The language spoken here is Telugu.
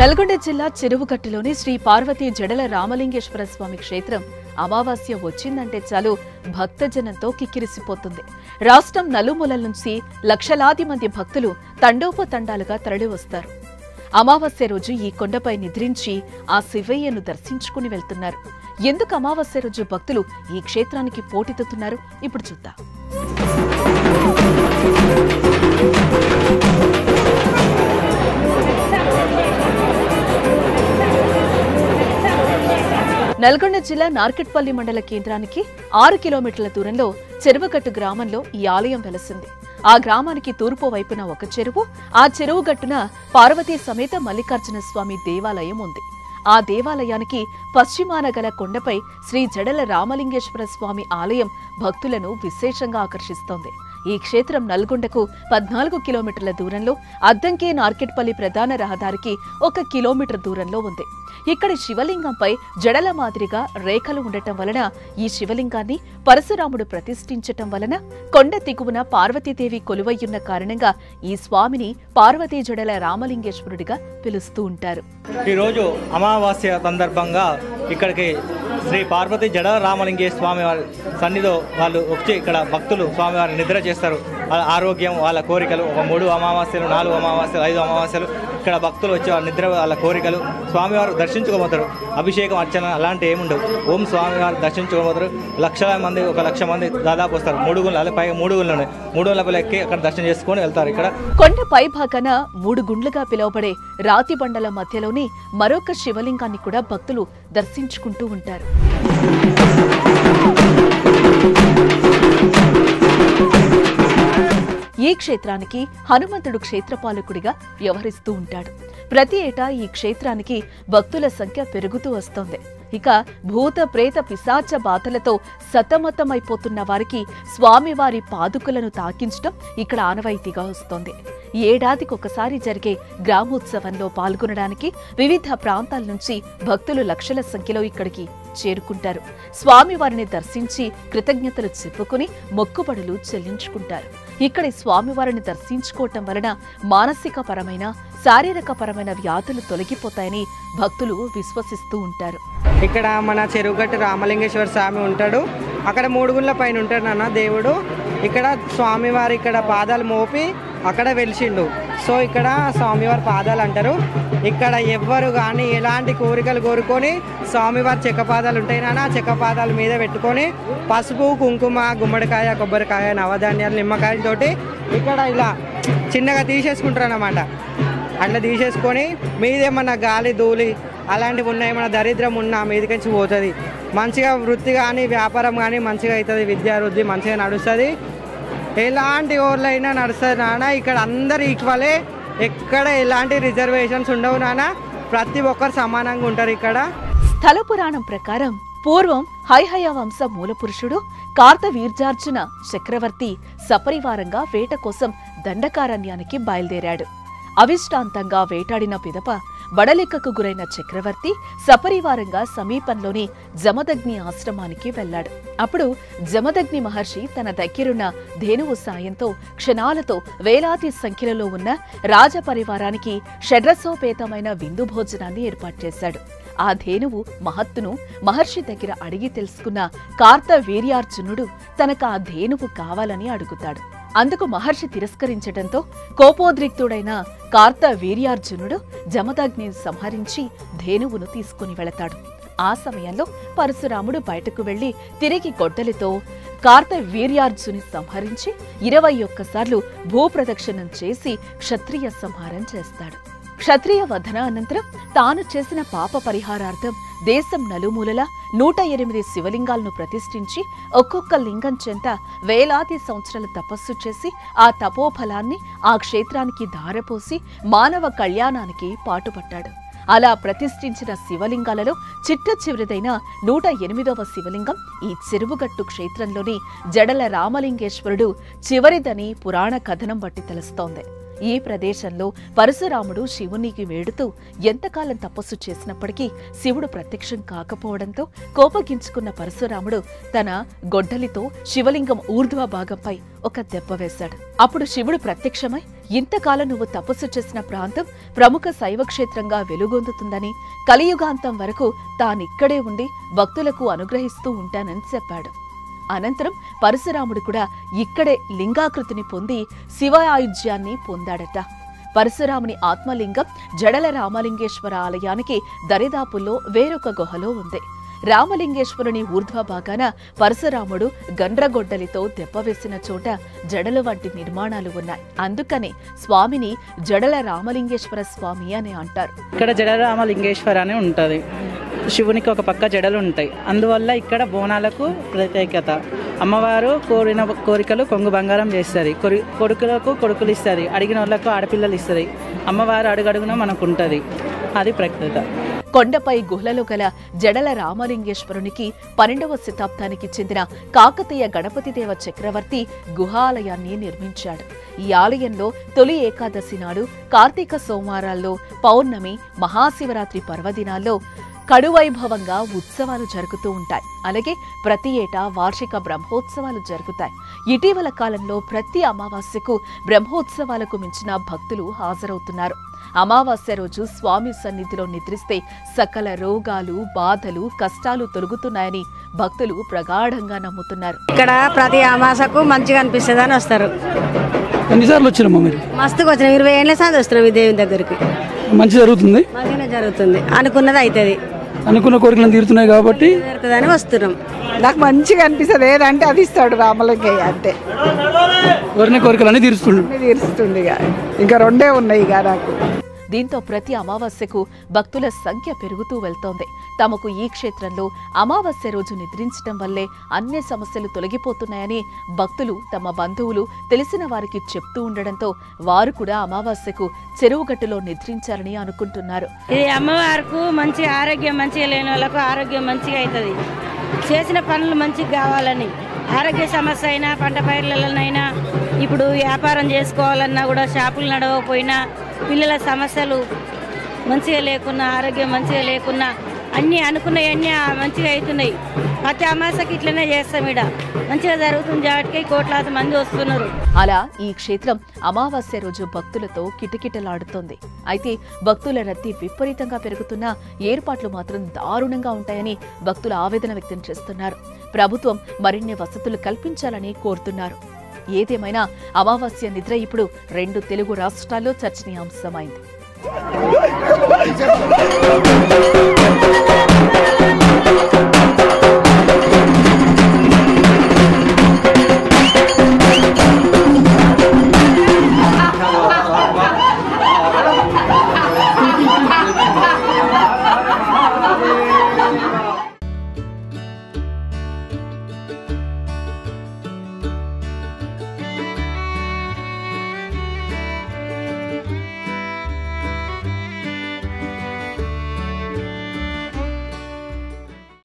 నల్గొండ జిల్లా చెరువుకట్టులోని శ్రీ పార్వతీ జడల రామలింగేశ్వర స్వామి క్షేత్రం అమావాస్య వచ్చిందంటే చాలు భక్తజనంతో కిక్కిరిసిపోతుంది. రాష్ట్రం నలుమూలల నుంచి లక్షలాది మంది భక్తులు తండోపతండాలుగా తరలివస్తారు. అమావాస్య రోజు ఈ కొండపై నిద్రించి ఆ శివయ్యను దర్శించుకుని వెళ్తున్నారు. ఎందుకు అమావాస్య రోజు భక్తులు ఈ క్షేత్రానికి పోటెత్తుతున్నారు ఇప్పుడు చూద్దాం. నల్గొండ జిల్లా నార్కెట్పల్లి మండల కేంద్రానికి ఆరు కిలోమీటర్ల దూరంలో చెరువుగట్టు గ్రామంలో ఈ ఆలయం వెలసింది. ఆ గ్రామానికి తూర్పు వైపున ఒక చెరువు ఆ చెరువు గట్టున పార్వతీ సమేత మల్లికార్జున స్వామి దేవాలయం ఉంది. ఆ దేవాలయానికి పశ్చిమాన గల కొండపై శ్రీ జడల రామలింగేశ్వర స్వామి ఆలయం భక్తులను విశేషంగా ఆకర్షిస్తోంది. ఈ క్షేత్రం నల్గొండకు పద్నాలుగు కిలోమీటర్ల దూరంలో అద్దంకి నార్కెట్పల్లి ప్రధాన రహదారికి ఒక కిలోమీటర్ దూరంలో ఉంది. ఇక్కడి శివలింగంపై జడల మాదిరిగా రేఖలు ఉండటం వలన ఈ శివలింగాన్ని పరశురాముడు ప్రతిష్ఠించటం వలన కొండ దిగువన పార్వతీదేవి కొలువయ్యున్న కారణంగా ఈ స్వామిని పార్వతీ జడల రామలింగేశ్వరుడిగా పిలుస్తూ ఉంటారు. ఈరోజు అమావాస్య సందర్భంగా ఇక్కడికి శ్రీ పార్వతి జడ రామలింగే స్వామి వారి సన్నిధిలో వాళ్ళు వచ్చి ఇక్కడ భక్తులు స్వామివారిని నిద్ర చేస్తారు. వాళ్ళ ఆరోగ్యం వాళ్ళ కోరికలు ఒక మూడు అమావాస్యలు నాలుగు అమావాస్యలు ఐదు అమావాస్యలు ఇక్కడ భక్తులు వచ్చి వాళ్ళ నిద్ర వాళ్ళ కోరికలు స్వామివారు దర్శించుకోబోతారు. అభిషేకం అర్చన అలాంటి ఏముండవు. ఓం స్వామివారు దర్శించుకోబోతారు. లక్షల మంది ఒక లక్ష మంది దాదాపు వస్తారు. మూడు గుండ్ల పైగా మూడు గుండ్లు ఉన్నాయి మూడు గుండ్ల ఎక్కి అక్కడ దర్శనం చేసుకొని వెళ్తారు ఇక్కడ. కొండ పైభాగాన మూడు గుండ్లుగా పిలువబడే రాతి బండల మధ్యలోని మరొక శివలింగాన్ని కూడా భక్తులు దర్శించుకుంటూ ఉంటారు. ఈ క్షేత్రానికి హనుమంతుడు క్షేత్రపాలకుడిగా వ్యవహరిస్తూ ఉంటాడు. ప్రతి ఏటా ఈ క్షేత్రానికి భక్తుల సంఖ్య పెరుగుతూ వస్తోంది. ఇక భూత ప్రేత పిశాచ బాధలతో సతమతమైపోతున్న వారికి స్వామివారి పాదుకలను తాకించడం ఇక్కడ ఆనవాయితీగా వస్తోంది. ఏడాదికొకసారి జరిగే గ్రామోత్సవంలో పాల్గొనడానికి వివిధ ప్రాంతాల నుంచి భక్తులు లక్షల సంఖ్యలో ఇక్కడికి చేరుకుంటారు. స్వామివారిని దర్శించి కృతజ్ఞతలు చెప్పుకుని మొక్కుబడులు చెల్లించుకుంటారు. ఇక్కడ స్వామివారిని దర్శించుకోవటం వలన మానసిక పరమైన శారీరక పరమైన వ్యాధులు తొలగిపోతాయని భక్తులు విశ్వసిస్తూ ఉంటారు. ఇక్కడ మన చెరువుగట్టు రామలింగేశ్వర స్వామి ఉంటాడు. అక్కడ మూడు గుళ్ళ పైన ఉంటాడు నాన్న దేవుడు. ఇక్కడ స్వామివారి ఇక్కడ పాదాలు మోపి అక్కడ వెలిసిండు. సో ఇక్కడ స్వామివారి పాదాలు అంటారు. ఇక్కడ ఎవ్వరు కానీ ఎలాంటి కోరికలు కోరుకొని స్వామివారి చెక్క పాదాలు ఉంటాయి నాన్న. చెక్క పాదాల మీద పెట్టుకొని పసుపు కుంకుమ గుమ్మడికాయ కొబ్బరికాయ నవధాన్యాలు నిమ్మకాయలతోటి ఇక్కడ ఇలా చిన్నగా తీసేసుకుంటారు అన్నమాట అట్లా తీసేసుకొని మీదేమన్నా గాలి ధూళి అలాంటివి ఉన్నాయి మన దరిద్రం ఉన్నా మీదకించి పోతుంది. మంచిగా వృత్తి కానీ వ్యాపారం కానీ మంచిగా అవుతుంది. విద్యా వృద్ధి మంచిగా నడుస్తుంది. ఎలాంటి ఓర్లైనా నడుస్తుంది నాన్న. ఇక్కడ అందరు ఈక్వలే ఎక్కడ ఎలాంటి రిజర్వేషన్స్ ఉండవు నాన్న. ప్రతి ఒక్కరు సమానంగా ఉంటారు ఇక్కడ. స్థల పురాణం ప్రకారం పూర్వం హైహయ వంశ మూలపురుషుడు కార్తవీర్జార్జున చక్రవర్తి సపరివారంగా వేట కోసం దండకారణ్యానికి బయలుదేరాడు. అవిష్టాంతంగా వేటాడిన పిదప బడలిక్కకు గురైన చక్రవర్తి సపరివారంగా సమీపంలోని జమదగ్ని ఆశ్రమానికి వెళ్ళాడు అప్పుడు జమదగ్ని మహర్షి తన దగ్గరున్న ధేనువు సాయంతో క్షణాలతో వేలాది సంఖ్యలో ఉన్న రాజపరివారానికి షడ్రసోపేతమైన విందు భోజనాన్ని ఏర్పాటు చేశాడు. ఆ ధేనువు మహత్తును మహర్షి దగ్గర అడిగి తెలుసుకున్న కార్త వీర్యార్జునుడు తనకు ఆ ధేనువు కావాలని అడుగుతాడు. అందుకు మహర్షి తిరస్కరించడంతో కోపోద్రిక్తుడైన కార్త వీర్యార్జునుడు జమదగ్నిని సంహరించి ధేనువును తీసుకుని వెళతాడు. ఆ సమయంలో పరశురాముడు బయటకు వెళ్ళి తిరిగి గొడ్డలితో కార్త వీర్యార్జుని సంహరించి ఇరవై ఒక్కసార్లు భూప్రదక్షిణం చేసి క్షత్రియ సంహారం చేస్తాడు. క్షత్రియ వధన అనంతరం తాను చేసిన పాప పరిహారార్థం దేశం నలుమూలలా నూట ఎనిమిది శివలింగాలను ప్రతిష్ఠించి ఒక్కొక్క లింగం చెంత వేలాది సంవత్సరాల తపస్సు చేసి ఆ తపోఫలాన్ని ఆ క్షేత్రానికి ధారపోసి మానవ కళ్యాణానికి పాటుపట్టాడు అలా ప్రతిష్ఠించిన శివలింగాలలో చిట్ట చివరిదైన నూట ఎనిమిదవ శివలింగం ఈ చెరువుగట్టు క్షేత్రంలోని జడల రామలింగేశ్వరుడు చివరిదని పురాణ కథనం బట్టి తెలుస్తోంది. ఈ ప్రదేశంలో పరశురాముడు శివునికి వేడుతూ ఎంతకాలం తపస్సు చేసినప్పటికీ శివుడు ప్రత్యక్షం కాకపోవడంతో కోపగించుకున్న పరశురాముడు తన గొడ్డలితో శివలింగం ఊర్ధ్వ భాగంపై ఒక దెబ్బ వేశాడు. అప్పుడు శివుడు ప్రత్యక్షమై ఇంతకాలం నువ్వు తపస్సు చేసిన ప్రాంతం ప్రముఖ శైవక్షేత్రంగా వెలుగొందుతుందని కలియుగాంతం వరకు తానిక్కడే ఉండి భక్తులకు అనుగ్రహిస్తూ ఉంటానని చెప్పాడు. అనంతరం పరశురాముడు కూడా ఇక్కడే లింగాకృతిని పొంది శివ ఆయుధ్యాన్ని పొందాడట. పరశురాముని ఆత్మలింగం జడల రామలింగేశ్వర ఆలయానికి దరిదాపుల్లో వేరొక గుహలో ఉంది. రామలింగేశ్వరుని ఊర్ధ్వ భాగాన పరశురాముడు గండ్రగొడ్డలితో దెబ్బవేసిన చోట జడలు వంటి నిర్మాణాలు ఉన్నాయి. అందుకని స్వామిని జడల రామలింగేశ్వర స్వామి అని అంటారు. ఇక్కడ జడల రామలింగేశ్వర అని ఉంటుంది. శివునికి ఒక పక్క జడలు ఉంటాయి. అందువల్ల ఇక్కడ బోనాలకు ప్రత్యేకత. అమ్మవారు కోరిన కోరికలు కొంగు బంగారం చేస్తుంది కొరి కొడుకులకు కొడుకులు ఇస్తుంది అడిగిన వాళ్ళకు ఆడపిల్లలు ఇస్తుంది అమ్మవారు అడుగడుగున మనకు ఉంటుంది అది ప్రకృత. కొండపై గుహలలో గల జడల రామలింగేశ్వరునికి పన్నెండవ శతాబ్దానికి చెందిన కాకతీయ గణపతిదేవ చక్రవర్తి గుహాలయాన్ని నిర్మించాడు. ఈ ఆలయంలో తొలి ఏకాదశి నాడు కార్తీక సోమవారాల్లో పౌర్ణమి మహాశివరాత్రి పర్వదినాల్లో కడువైభవంగా ఉత్సవాలు జరుగుతూ ఉంటాయి. అలాగే ప్రతి ఏటా వార్షిక బ్రహ్మోత్సవాలు జరుగుతాయి. ఇటీవల కాలంలో ప్రతి అమావాస్యకు బ్రహ్మోత్సవాలకు మించిన భక్తులు హాజరవుతున్నారు. అమావాస్య రోజు స్వామి సన్నిధిలో నిద్రిస్తే సకల రోగాలు బాధలు కష్టాలు తొలగుతున్నాయని భక్తులు ప్రగాఢంగా నమ్ముతున్నారు. ఇక్కడ ప్రతి అమాసకు మంచిగా అనిపిస్తుంది అని వస్తారు. ఎన్నిసార్లు వచ్చినామా మీరు? మస్తుగా వచ్చినాం. ఇరవై ఏళ్ళ సార్ వస్తున్నాం ఈ దేవుని దగ్గరికి. మంచి జరుగుతుంది? మంచిగానే జరుగుతుంది. అనుకున్నది అవుతుంది. అనుకున్న కోరికలను తీరుతున్నాయి కాబట్టి వస్తున్నాం. నాకు మంచిగా అనిపిస్తుంది. ఏదంటే అది ఇస్తాడు రామలింగయ్య అంతే కోరిన కోరికలన్నీ తీరుస్తుండు. తీరుస్తుంది ఇక. ఇంకా రెండే ఉన్నాయి ఇక నాకు. దీంతో ప్రతి అమావాస్యకు భక్తుల సంఖ్య పెరుగుతూ వెళ్తోంది. తమకు ఈ క్షేత్రంలో అమావాస్య రోజు నిద్రించడం వల్లే అన్ని సమస్యలు తొలగిపోతున్నాయని భక్తులు తమ బంధువులు తెలిసిన వారికి చెప్తూ ఉండడంతో వారు కూడా అమావాస్యకు చెరువుగట్టులో నిద్రించాలని అనుకుంటున్నారు. ఇది అమ్మవారికి మంచి ఆరోగ్యం మంచిగా లేని వాళ్ళకు ఆరోగ్యం మంచిగా అవుతుంది. చేసిన పనులు మంచిగా కావాలని ఆరోగ్య సమస్య అయినా పంట పైర్లనైనా ఇప్పుడు వ్యాపారం చేసుకోవాలన్నా కూడా షాపులు నడవకపోయినా పిల్లల సమస్యలు మంచిగా లేకున్నా ఆరోగ్యం మంచిగా లేకున్నా అన్నీ అనుకున్నవన్నీ మంచిగా అవుతున్నాయి. ప్రతి అమాసకి ఇట్లనే చేస్తాం ఇడ. మంచిగా జరుగుతుంది కాబట్టి కోట్లాది మంది వస్తున్నారు. అలా ఈ క్షేత్రం అమావాస్య రోజు భక్తులతో కిటకిటలాడుతోంది. అయితే భక్తుల రద్దీ విపరీతంగా పెరుగుతున్న ఏర్పాట్లు మాత్రం దారుణంగా ఉంటాయని భక్తులు ఆవేదన వ్యక్తం చేస్తున్నారు. ప్రభుత్వం మరిన్ని వసతులు కల్పించాలని కోరుతున్నారు. ఏదేమైనా అమావాస్య నిద్ర ఇప్పుడు రెండు తెలుగు రాష్ట్రాల్లో చర్చనీయాంశమైంది.